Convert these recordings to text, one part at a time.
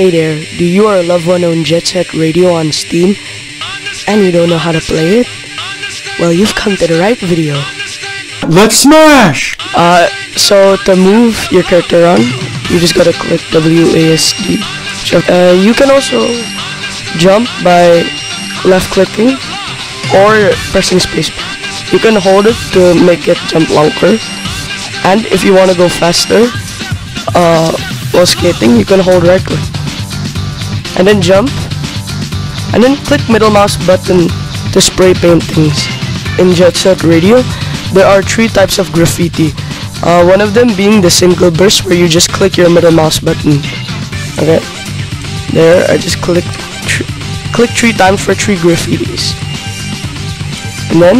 Hey there, do you or a loved one own Jet Set Radio on Steam and you don't know how to play it? Well, you've come to the right video. Let's smash! Uh, so to move your character on, you just gotta click WASD. Uh, you can also jump by left clicking or pressing spacebar. You can hold it to make it jump longer. And if you want to go faster, uh, while skating, you can hold right click. And then jump. And then click middle mouse button to spray paint things. In Jet Set Radio, there are three types of graffiti. Uh, one of them being the single burst where you just click your middle mouse button. Okay. There, I just click, tr click three times for three graffitis. And then,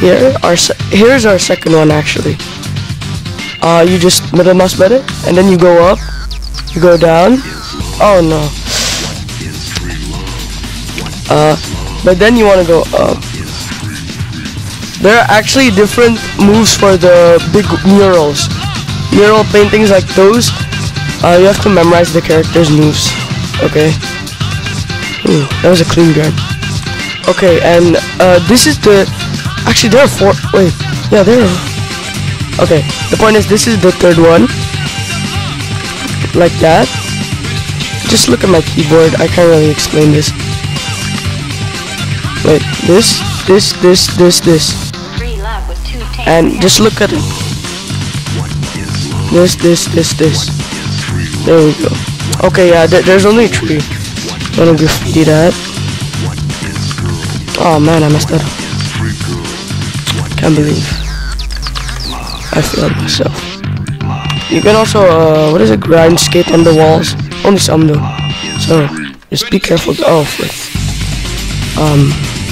here, our here's our second one actually. Uh, you just middle mouse button, and then you go up, you go down. Oh no. Uh, but then you want to go up. There are actually different moves for the big murals. Mural paintings like those, uh, you have to memorize the character's moves. Okay. Ooh, that was a clean grab. Okay, and uh, this is the. Actually, there are four. Wait, yeah, there are. Okay, the point is, this is the third one. Like that. Just look at my keyboard. I can't really explain this. Wait, this, this, this, this, this. And just look at it. This, this, this, this. There we go. Okay, yeah, th there's only three. Wanna graffiti that? Oh man, I messed that up. Can't believe. I failed myself. You can also, uh, what is it, grind skate on the walls. Only some though. So, just be careful. Oh, frick um,